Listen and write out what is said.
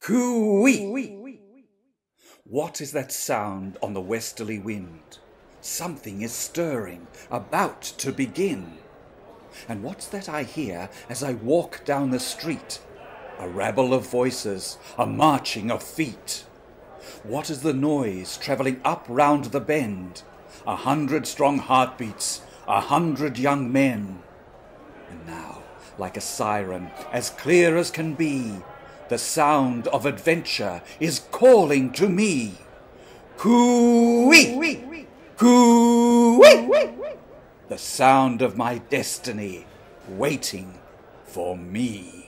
Coo-ee! What is that sound on the westerly wind? Something is stirring, about to begin. And what's that I hear as I walk down the street? A rabble of voices, a marching of feet. What is the noise travelling up round the bend? A hundred strong heartbeats, a hundred young men. And now, like a siren, as clear as can be, the sound of adventure is calling to me. Coo-ee! Coo-ee! The sound of my destiny waiting for me.